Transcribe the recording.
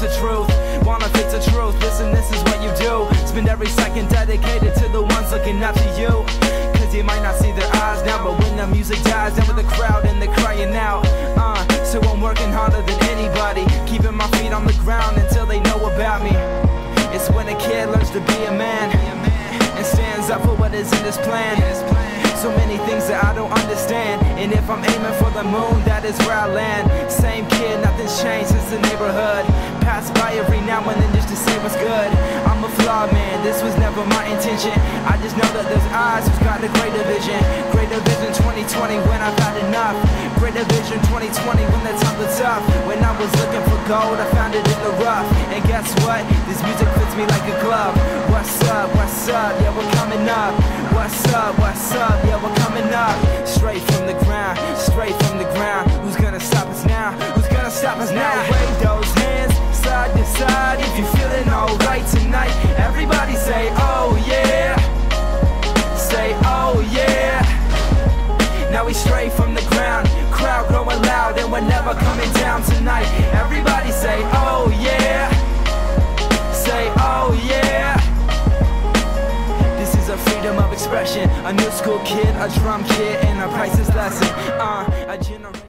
face the truth. Wanna face the truth, listen, this is what you do. Spend every second dedicated to the ones looking up to you. Cause you might not see their eyes now, but when the music dies, down with the crowd and they're crying out. Uh, so I'm working harder than anybody, keeping my feet on the ground until they know about me. It's when a kid learns to be a man and stands up for what is in his plan. So many things that I don't understand. And if I'm aiming for the moon, that is where I land. Same kid, nothing's changed since the neighborhood. What's good. I'm a flawed man, this was never my intention. I just know that there's eyes who's got a greater vision. Greater vision 2020 when I've had enough. Greater vision 2020 when the times are tough. When I was looking for gold, I found it in the rough. And guess what? This music fits me like a glove. What's up? What's up? Yeah, we're coming up. What's up? What's up? Yeah, we're coming up. Straight from the ground, straight from the ground. Who's gonna stop us now? Who's gonna stop us now? Down tonight. Everybody say, oh yeah. Say, oh yeah. This is a freedom of expression. A new school kid, a drum kid, and a priceless lesson. Uh, a